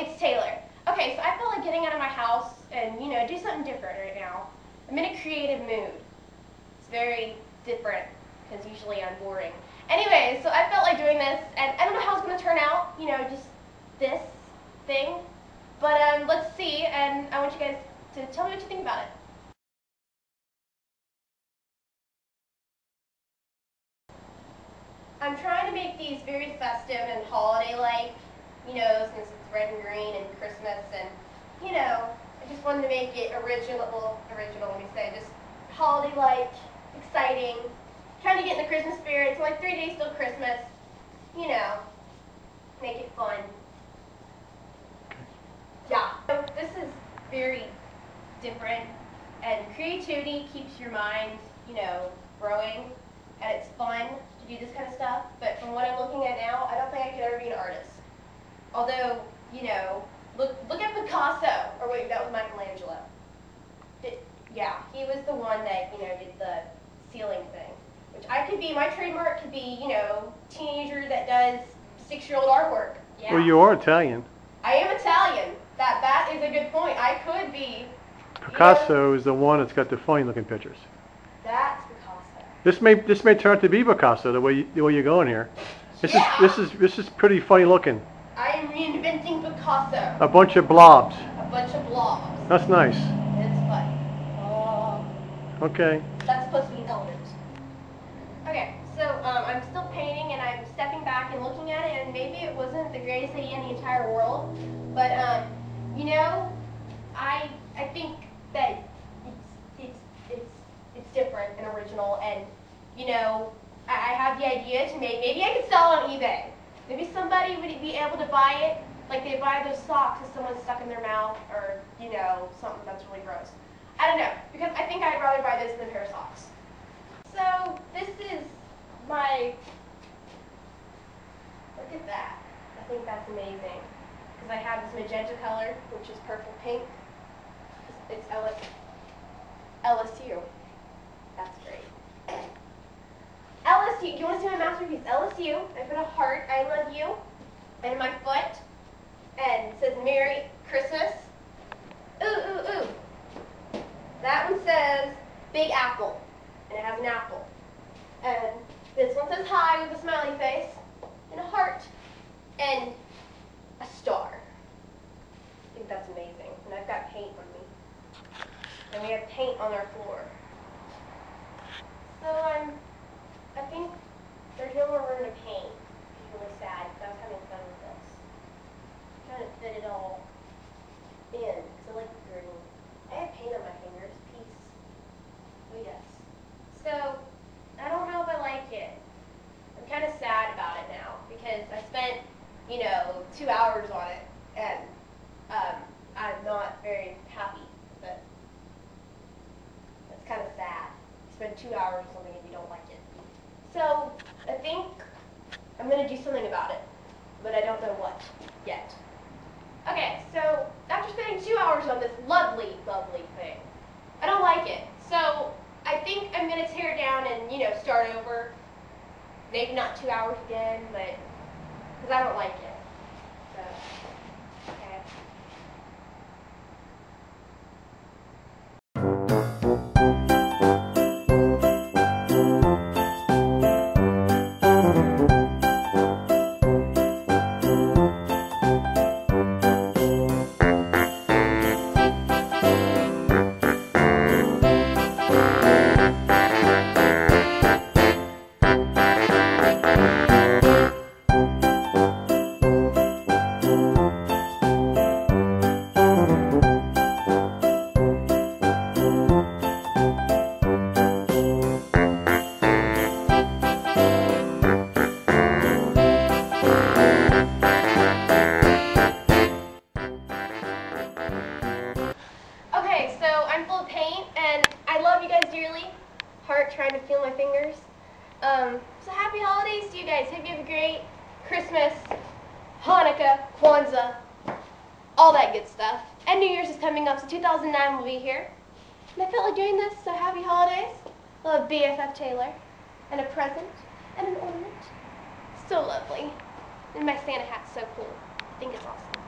it's Taylor. Okay, so I felt like getting out of my house and, you know, do something different right now. I'm in a creative mood. It's very different because usually I'm boring. Anyway, so I felt like doing this, and I don't know how it's going to turn out, you know, just this thing. But um, let's see, and I want you guys to tell me what you think about it. I'm trying to make these very festive and holiday-like, you know, since it's red and green and Christmas, and, you know, I just wanted to make it original, original, let me say, just holiday-like, exciting, trying to get in the Christmas spirit. It's like three days till Christmas, you know, make it fun. Yeah. So this is very different, and creativity keeps your mind, you know, growing, and it's fun to do this kind of stuff. But from what I'm looking at now, I don't think I could ever be an artist. Although, you know, look look at Picasso, or wait, that was Michelangelo. It, yeah, he was the one that you know did the ceiling thing, which I could be. My trademark could be, you know, teenager that does six-year-old artwork. Yeah. Well, you are Italian. I am Italian. That that is a good point. I could be. Picasso is the one that's got the funny looking pictures. That's Picasso. This may this may turn out to be Picasso the way you, the way you're going here. This Yeah. is this is this is pretty funny looking. Reinventing Picasso. A bunch of blobs. A bunch of blobs. That's nice. It's funny. Oh, Okay. that's supposed to be elders. Okay, so um, I'm still painting and I'm stepping back and looking at it, and maybe it wasn't the greatest idea in the entire world, but um, you know, I I think that it's it's it's it's different and original, and you know, I, I have the idea to make. Maybe I could sell it on eBay. Maybe somebody would be able to buy it, like they buy those socks if someone's stuck in their mouth, or you know, something that's really gross. I don't know, because I think I'd rather buy this than a pair of socks. So this is my. Look at that. I think that's amazing. Because I have this magenta color, which is purple pink. It's LSU. That's great. Do you want to see my masterpiece? LSU. I put a heart. I love you. And my foot. And says Merry Christmas. Ooh, ooh, ooh. That one says Big Apple. And it has an apple. And this one says hi with a smiley face. And a heart. And a star. I think that's amazing. And I've got paint on me. And we have paint on our floor. So I'm, I think there's no more room to paint. It's really sad because I was having fun with this. trying to fit it all in because I like the green. I have paint on my fingers. Peace. Oh yes. So I don't know if I like it. I'm kind of sad about it now because I spent, you know, two hours on it and um, I'm not very happy with it. That's kind of sad. You spend two hours on something if you don't like it. So I think I'm going to do something about it, but I don't know what yet. Okay, so after spending two hours on this lovely, lovely thing, I don't like it. So I think I'm going to tear it down and, you know, start over. Maybe not two hours again, but because I don't like it. So, dearly. Heart trying to feel my fingers. Um, so happy holidays to you guys. Hope you have a great Christmas, Hanukkah, Kwanzaa, all that good stuff. And New Year's is coming up, so 2009 will be here. And I felt like doing this, so happy holidays. Love BFF Taylor, and a present, and an ornament. So lovely. And my Santa hat's so cool. I think it's awesome.